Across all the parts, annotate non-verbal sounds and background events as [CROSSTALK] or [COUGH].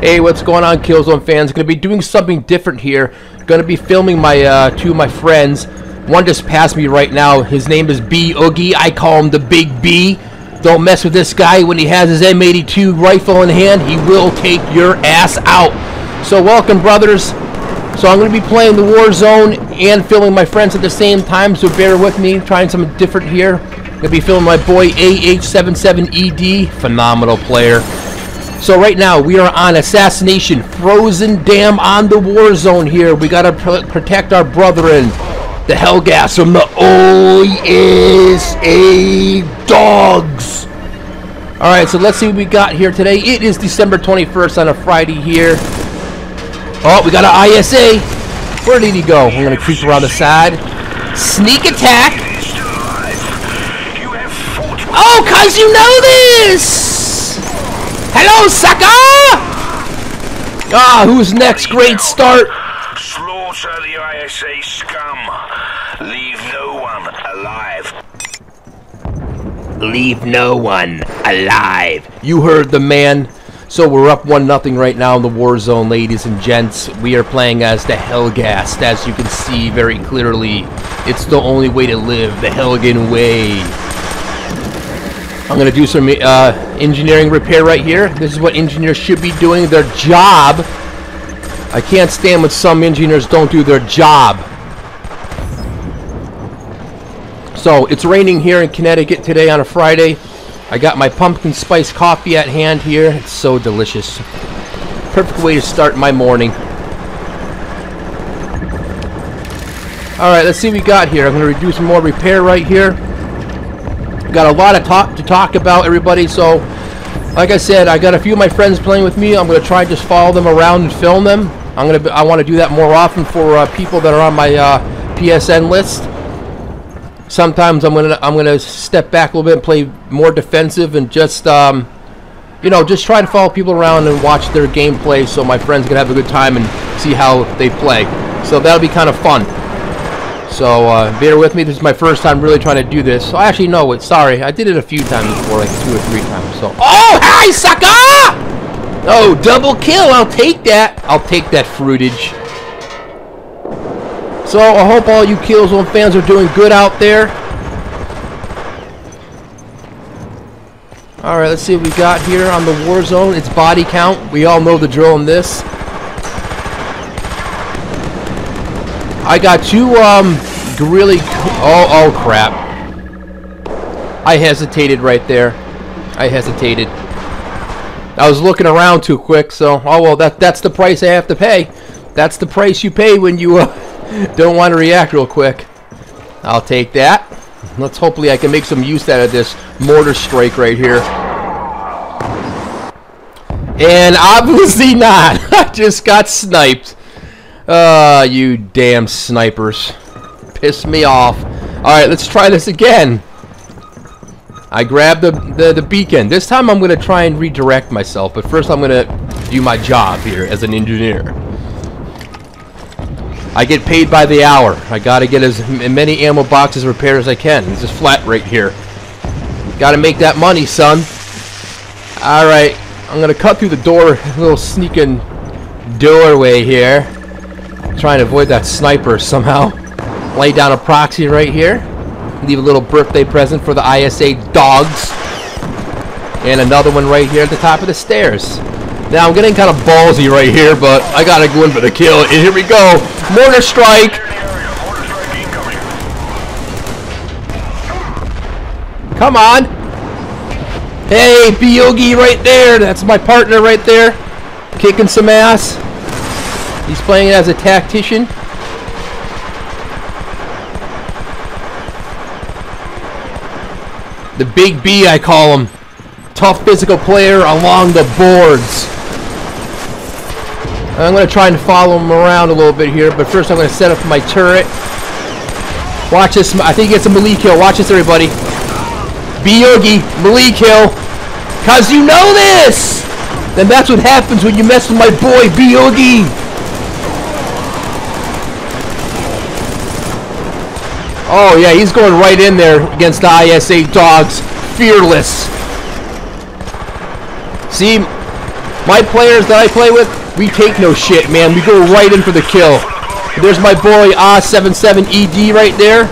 Hey, what's going on, Killzone fans? To be doing something different here. To be filming my uh, two of my friends. One just passed me right now. His name is B Oogie. I call him the Big B. Don't mess with this guy when he has his M82 rifle in hand. He will take your ass out. So welcome, brothers. So I'm to be playing the Warzone and filming my friends at the same time. So bear with me. Trying something different here. To be filming my boy AH77ED. Phenomenal player. So right now we are on assassination, frozen dam on the war zone here. We gotta pr protect our brethren, the Helghast from the ISA dogs. All right, so let's see what we got here today. It is December 21st on a Friday here. Oh, we got an ISA. Where did he go? I'm gonna creep around the side. Sneak attack. Oh, cause you know this. Hello, sucker! Ah, who's next? Great start. Slaughter the ISA scum. Leave no one alive. Leave no one alive. You heard the man. So we're up one nothing right now in the war zone, ladies and gents. We are playing as the Helghast, as you can see very clearly. It's the only way to live, the Helghan way. I'm going to do some uh, engineering repair right here. This is what engineers should be doing, their job. I can't stand when some engineers don't do their job. So, it's raining here in Connecticut today on a Friday. I got my pumpkin spice coffee at hand here. It's so delicious. Perfect way to start my morning. Alright, let's see what we got here. I'm going to do some more repair right here got a lot of talk to talk about, everybody. So, like I said, I got a few of my friends playing with me. I'm going to try and just follow them around and film them. I'm going to. I want to do that more often for uh, people that are on my uh, PSN list. Sometimes I'm gonna I'm gonna step back a little bit and play more defensive and just um, you know just try to follow people around and watch their gameplay so my friends can have a good time and see how they play. So that'll be kind of fun. So uh, bear with me. This is my first time really trying to do this. So I actually, no, it's sorry. I did it a few times before, like two or three times. So oh, hi, sucker! Oh, double kill. I'll take that. I'll take that fruitage. So I hope all you Killzone fans are doing good out there. All right, let's see what we got here on the war zone. It's body count. We all know the drill in this. I got two, um, really... Oh, oh, crap. I hesitated right there. I hesitated. I was looking around too quick, so... Oh, well, that that's the price I have to pay. That's the price you pay when you uh, [LAUGHS] don't want to react real quick. I'll take that. Let's hopefully I can make some use out of this mortar strike right here. And obviously [LAUGHS] not. I just got sniped. Ah, uh, you damn snipers. Piss me off. Alright, let's try this again. I grabbed the, the, the beacon. This time I'm going to try and redirect myself, but first I'm going to do my job here as an engineer. I get paid by the hour. I got to get as many ammo boxes repaired as I can. This is flat right here. Got to make that money, son. Alright, I'm going to cut through the door, [LAUGHS] little sneaking doorway here. Trying to avoid that sniper somehow. Lay down a proxy right here. Leave a little birthday present for the ISA dogs. And another one right here at the top of the stairs. Now I'm getting kind of ballsy right here, but I gotta go in for the kill. And here we go. Mortar strike. Come on. Hey, Byogi right there. That's my partner right there. Kicking some ass. He's playing it as a tactician. The Big B, I call him. Tough physical player along the boards. I'm going to try and follow him around a little bit here, but first I'm going to set up my turret. Watch this. I think it's a melee kill. Watch this, everybody. B-Yogi, melee kill. Because you know this! Then that's what happens when you mess with my boy, B-Yogi. Oh, yeah, he's going right in there against the ISA dogs. Fearless. See, My players that I play with, we take no shit, man. We go right in for the kill. There's my boy Ah77ED right there.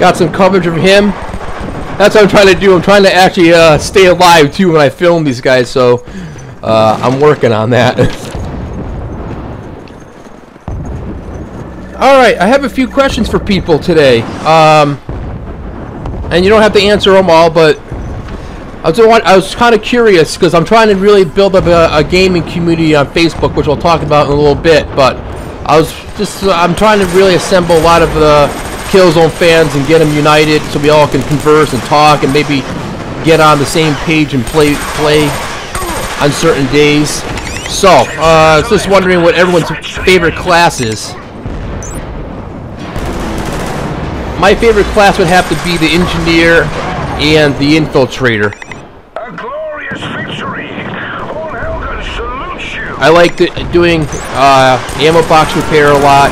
Got some coverage of him. That's what I'm trying to do. I'm trying to actually uh, stay alive too when I film these guys, so uh, I'm working on that. [LAUGHS] Alright, I have a few questions for people today. Um, and you don't have to answer them all, but I was, I was kind of curious because I'm trying to really build up a, a, gaming community on Facebook, which we'll talk about in a little bit. But I was just, I'm trying to really assemble a lot of the Killzone fans and get them united so we all can converse and talk and maybe get on the same page and play play on certain days. So, uh, just wondering what everyone's favorite class is. My favorite class would have to be the engineer and the infiltrator. A glorious victory! All Helghan salutes you! I like doing uh, ammo box repair a lot.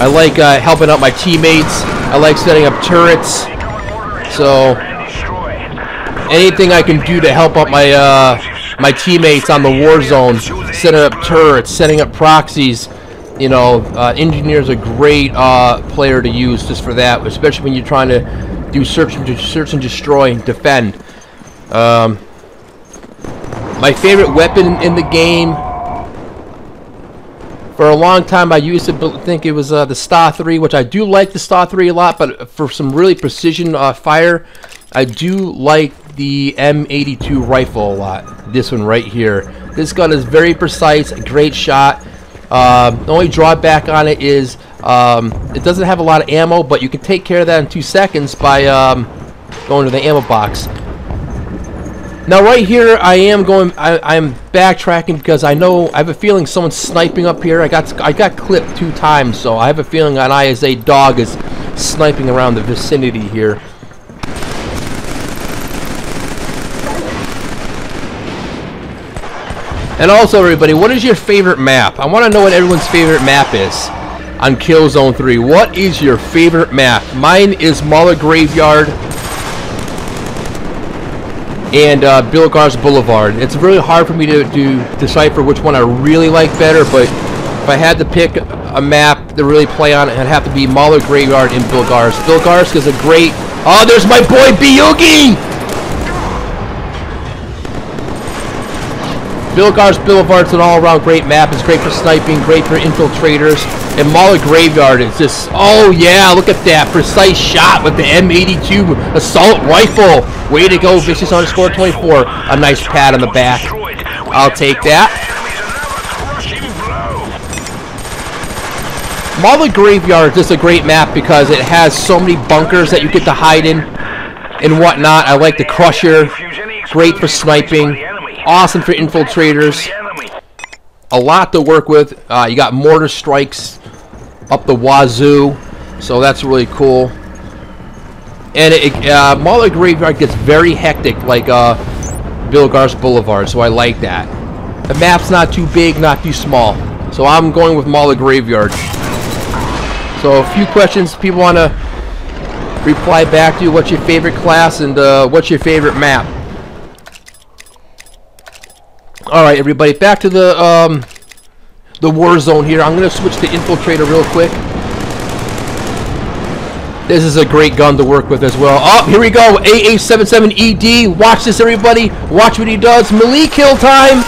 I like uh, helping out my teammates. I like setting up turrets. So anything I can do to help out my uh, my teammates on the war zone, setting up turrets, setting up proxies. You know, uh, engineer's a great uh, player to use just for that, especially when you're trying to do search and search and destroy, and defend. Um, my favorite weapon in the game for a long time, I used to think it was uh, the Star 3, which I do like the Star 3 a lot, but for some really precision uh, fire, I do like the M82 rifle a lot. This one right here. This gun is very precise, great shot. Uh, the only drawback on it is um, it doesn't have a lot of ammo, but you can take care of that in two seconds by um, going to the ammo box. Now right here, I am going. I, am backtracking because I know I have a feeling someone's sniping up here. I got I got clipped two times, so I have a feeling an ISA dog is sniping around the vicinity here. And also, everybody, what is your favorite map? I want to know what everyone's favorite map is on Killzone 3. What is your favorite map? Mine is Mawlr Graveyard and uh, Bilgarsk Boulevard. It's really hard for me to, to decipher which one I really like better, but if I had to pick a map to really play on, it'd have to be Mawlr Graveyard and Bilgarsk. Bilgarsk is a great... Oh, there's my boy Biyugi! Bilgarsk Boulevard's an all-around great map. It's great for sniping, great for infiltrators. And Mawlr Graveyard is just, oh yeah, look at that. Precise shot with the M82 assault rifle. Way to go, Vicious underscore 24. A nice pat on the back. I'll take that. Mawlr Graveyard is just a great map because it has so many bunkers that you get to hide in and whatnot. I like the Crusher. Great for sniping. Awesome for infiltrators. A lot to work with. Uh, you got mortar strikes up the wazoo. So that's really cool. And it, uh, Mawlr Graveyard gets very hectic like uh, Bilgarsk Boulevard, so I like that. The map's not too big, not too small. So I'm going with Mawlr Graveyard. So a few questions people want to reply back to. You. What's your favorite class and uh, what's your favorite map? All right, everybody, back to the um, the war zone here. I'm going to switch to Infiltrator real quick. This is a great gun to work with as well. Oh, here we go. AA77ED. Watch this, everybody. Watch what he does. Melee kill time.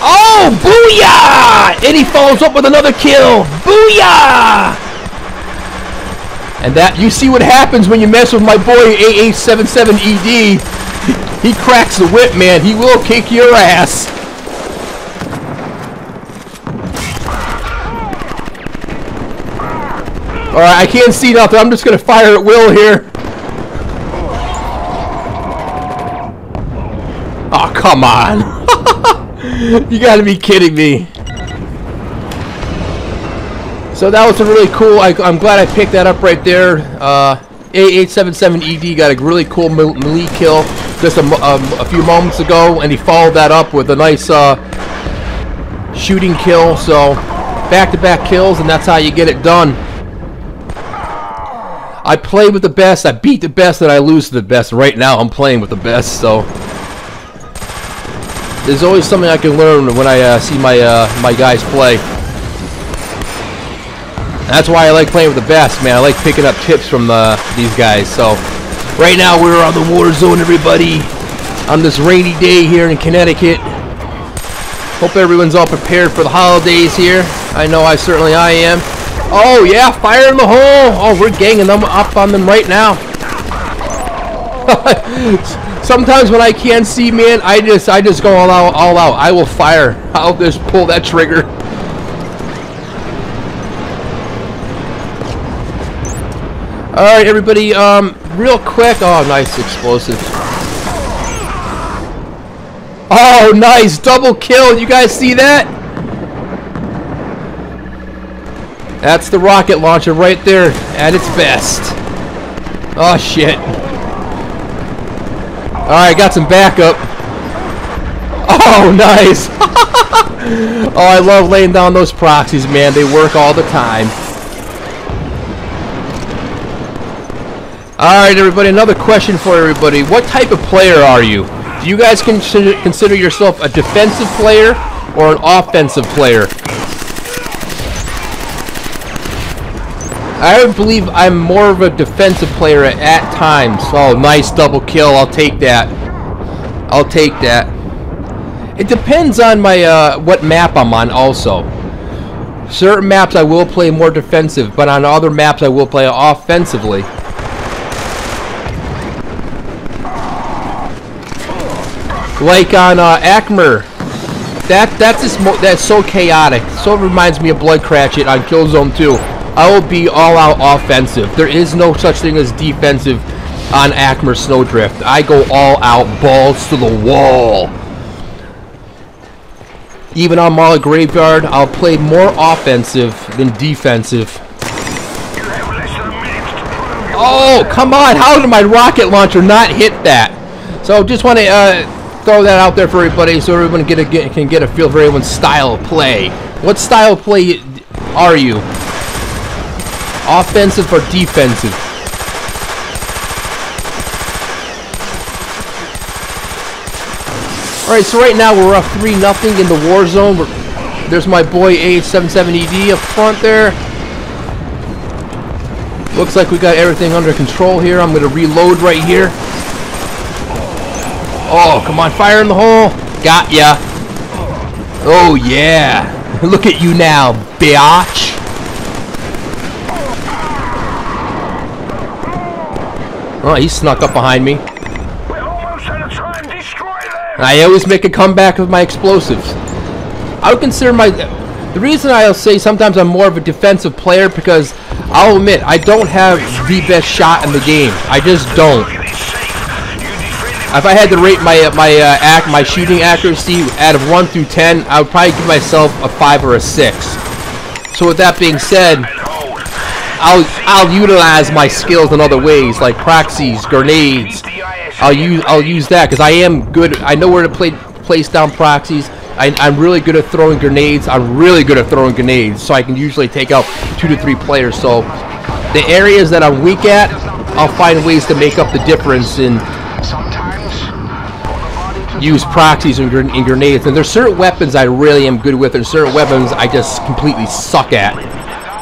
Oh, booyah! And he follows up with another kill. Booyah! And that, you see what happens when you mess with my boy AA77ED. He cracks the whip, man. He will kick your ass. Alright, I can't see nothing. I'm just going to fire at will here. Oh, come on. [LAUGHS] you got to be kidding me. So that was a really cool, I, am glad I picked that up right there. Uh, A877ED got a really cool melee kill just a, um, a, few moments ago, and he followed that up with a nice uh, shooting kill. So back-to-back -back kills, and that's how you get it done. I play with the best, I beat the best, and I lose to the best. Right now, I'm playing with the best, so there's always something I can learn when I uh, see my uh, my guys play. That's why I like playing with the best, man. I like picking up tips from uh, these guys. So, right now we're on the war zone, everybody, on this rainy day here in Connecticut. Hope everyone's all prepared for the holidays here. I know I certainly I am. Oh yeah, fire in the hole! Oh, we're ganging them up on them right now. [LAUGHS] Sometimes when I can't see, man, I just I just go all out, all out. I will fire. I'll just pull that trigger. All right, everybody. Um, real quick. Oh, nice explosive. Oh, nice double kill. You guys see that? That's the rocket launcher right there at its best. Oh, shit. Alright, got some backup. Oh, [LAUGHS] nice. [LAUGHS] oh, I love laying down those proxies, man. They work all the time. Alright, everybody, another question for everybody. What type of player are you? Do you guys consider, consider yourself a defensive player or an offensive player? I believe I'm more of a defensive player at, times. Oh, nice double kill. I'll take that. I'll take that. It depends on my uh, what map I'm on also. Certain maps I will play more defensive, but on other maps I will play offensively. Like on uh, Akmir. That that's just that's so chaotic. So reminds me of Blood Gracht on Killzone 2. I will be all out offensive. There is no such thing as defensive on Akmir Snowdrift. I go all out, balls to the wall. Even on Mawlr Graveyard, I'll play more offensive than defensive. Oh, come on. How did my rocket launcher not hit that? So just want to uh, throw that out there for everybody so everyone get a, get, can get a feel for everyone's style of play. What style of play are you? Offensive or defensive? Alright, so right now we're up 3 nothing in the war zone. We're, there's my boy AH-77ED up front there. Looks like we got everything under control here. I'm going to reload right here. Oh, come on, fire in the hole. Got ya. Oh, yeah. [LAUGHS] Look at you now, biatch. Oh, he snuck up behind me. I always make a comeback with my explosives. I would consider my... The reason I'll say sometimes I'm more of a defensive player because I'll admit I don't have the best shot in the game. I just don't. If I had to rate my my uh, act my shooting accuracy out of one through ten, I would probably give myself a five or a six. So with that being said, I'll I'll utilize my skills in other ways, like proxies, grenades. I'll use I'll use that because I am good. I know where to play place down proxies. I, I'm really good at throwing grenades. I'm really good at throwing grenades, so I can usually take out two to three players. So the areas that I'm weak at, I'll find ways to make up the difference and use proxies and, and grenades. And there's certain weapons I really am good with, and certain weapons I just completely suck at.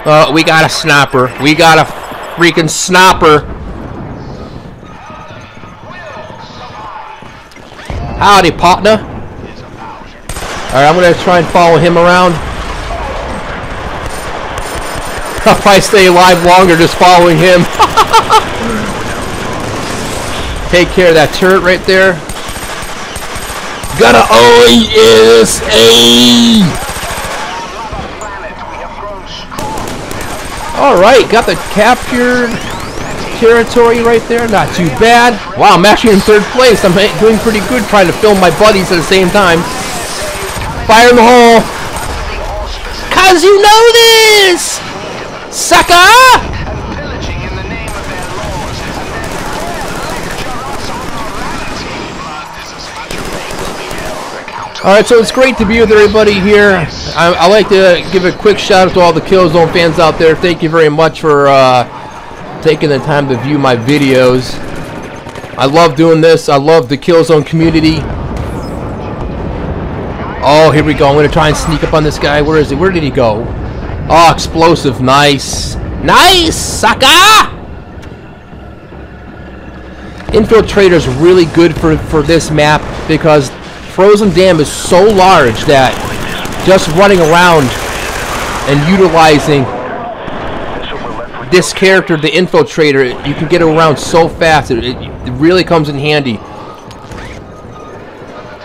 Uh, we got a sniper. We got a freaking sniper. Howdy, partner. Alright, I'm going to try and follow him around. [LAUGHS] if I stay alive longer just following him. [LAUGHS] Take care of that turret right there. Gotta OESA! Alright, got the captured territory right there. Not too bad. Wow, I'm actually in third place. I'm doing pretty good trying to film my buddies at the same time. Fire in the hole. Cause you know this! Sucker! Alright, so it's great to be with everybody here. I, I, like to give a quick shout out to all the Killzone fans out there. Thank you very much for uh, taking the time to view my videos. I love doing this. I love the Killzone community. Oh, here we go. I'm going to try and sneak up on this guy. Where is he? Where did he go? Oh, explosive. Nice. Nice, Saka! Infiltrator's really good for, for this map because Frozen Dam is so large that just running around and utilizing this character, the Infiltrator, you can get around so fast. It, it, it really comes in handy.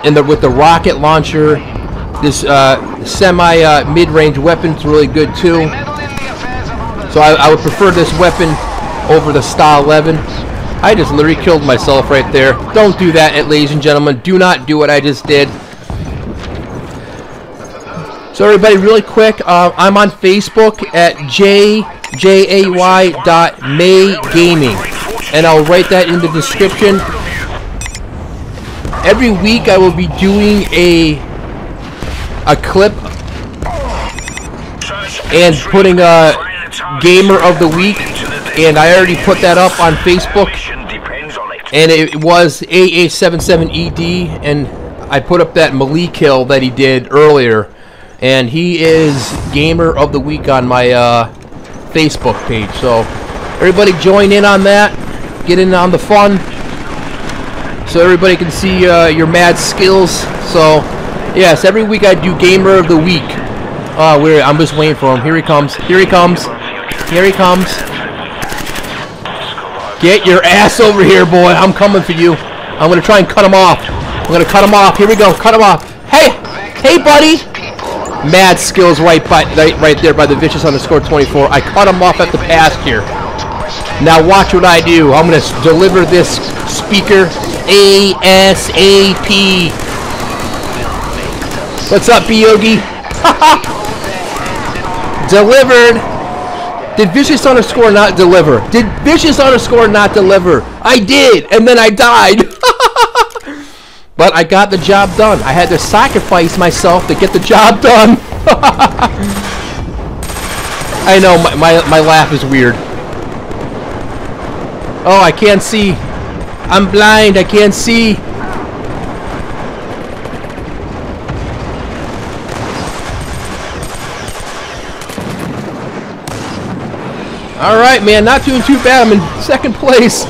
And the, with the rocket launcher, this uh, semi uh, mid-range weapon's really good too. So I, I, would prefer this weapon over the Star 11. I just literally killed myself right there. Don't do that, ladies and gentlemen. Do not do what I just did. So everybody, really quick, uh, I'm on Facebook at jjay.maygaming, and I'll write that in the description. Every week I will be doing a a clip and putting a gamer of the week, and I already put that up on Facebook, and it was AA77ED, and I put up that melee kill that he did earlier and he is gamer of the week on my uh, Facebook page. So everybody join in on that, get in on the fun, so everybody can see uh, your mad skills. So yes, every week I do gamer of the week. We're, I'm just waiting for him. Here he comes. Here he comes. Here he comes. Get your ass over here, boy. I'm coming for you. I'm going to try and cut him off. I'm going to cut him off. Here we go. Cut him off. Hey! Hey, buddy! Mad skills right by right, right there by the vicious underscore 24. I cut him off at the pass here. Now watch what I do. I'm going to deliver this speaker ASAP. What's up, Yogi? [LAUGHS] Delivered. Did vicious underscore not deliver? Did vicious underscore not deliver? I did, and then I died. [LAUGHS] But I got the job done. I had to sacrifice myself to get the job done. [LAUGHS] I know, my, my, my laugh is weird. Oh, I can't see. I'm blind. I can't see. Alright, man. Not doing too bad. I'm in second place.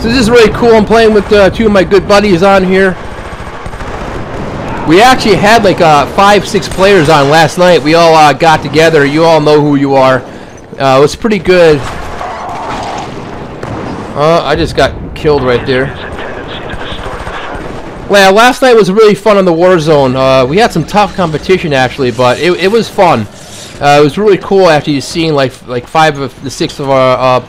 So this is really cool. I'm playing with uh, two of my good buddies on here. We actually had like uh, five, six players on last night. We all uh, got together. You all know who you are. Uh, it was pretty good. Uh, I just got killed right there. Well, last night was really fun on the Warzone. Uh, we had some tough competition actually, but it, it was fun. Uh, it was really cool after you seeing like like five of the six of our uh,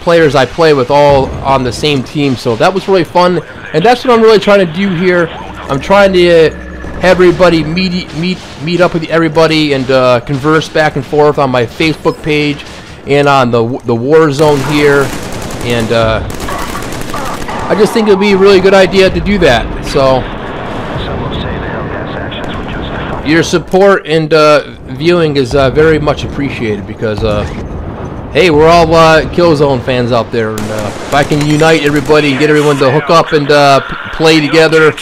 players I play with all on the same team. So that was really fun, and that's what I'm really trying to do here. I'm trying to have everybody meet meet meet up with everybody and uh, converse back and forth on my Facebook page and on the the war zone here. And uh, I just think it would be a really good idea to do that. So your support and uh, viewing is uh, very much appreciated because uh, hey, we're all uh, Killzone fans out there, and uh, if I can unite everybody, and get everyone to hook up and uh, play together,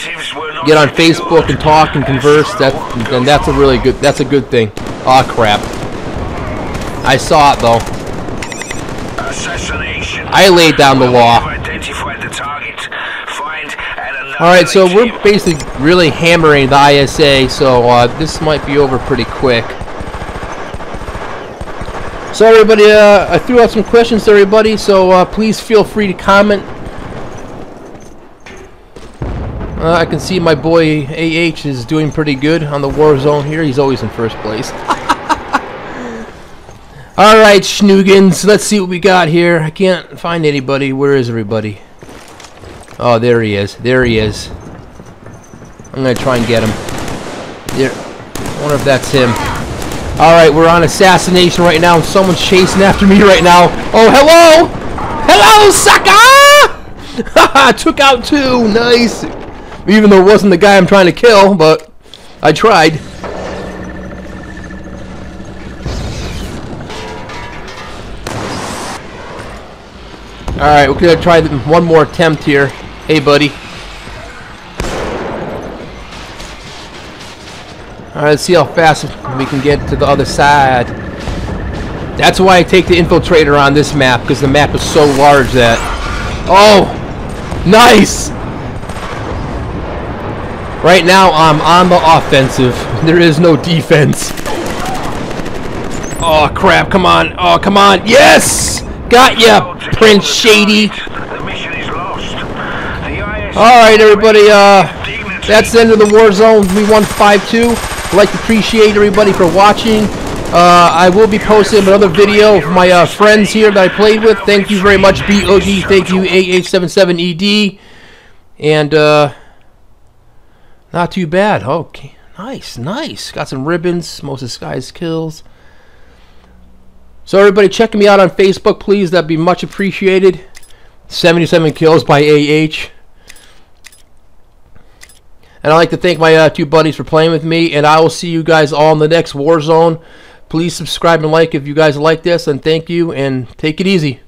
get on Facebook and talk and converse, that then that's a really good that's a good thing. Aw, oh, crap. I saw it though. I laid down the law. Alright, so we're basically really hammering the ISA, so uh, this might be over pretty quick. So everybody, uh, I threw out some questions to everybody, so uh, please feel free to comment. Uh, I can see my boy AH is doing pretty good on the war zone here. He's always in first place. [LAUGHS] Alright, Schnoogans, let's see what we got here. I can't find anybody. Where is everybody? Oh, there he is. There he is. I'm going to try and get him. There. I wonder if that's him. Alright, we're on assassination right now. Someone's chasing after me right now. Oh, hello! Hello, sucker! [LAUGHS] Haha, took out two. Nice. Even though it wasn't the guy I'm trying to kill, but I tried. Alright, we're gonna try one more attempt here. Hey, buddy. Alright, let's see how fast we can get to the other side. That's why I take the infiltrator on this map, because the map is so large that... Oh! Nice! Right now, I'm on the offensive. [LAUGHS] There is no defense. Oh, crap, come on. Oh, come on. Yes! Got ya, Prince Shady. The mission is lost. The ISA Alright, everybody, uh... That's the end of the war zone. We won 5-2. I'd like to appreciate everybody for watching. Uh, I will be posting another video of my uh, friends here that I played with. Thank you very much, BOD. Thank you, AH77ED. And, uh, not too bad. Okay. Nice, nice. Got some ribbons. Most of guy's kills. So, everybody, checking me out on Facebook, please. That'd be much appreciated. 77 kills by AH. And I'd like to thank my uh, two buddies for playing with me. And I will see you guys all in the next Warzone. Please subscribe and like if you guys like this. And thank you. And take it easy.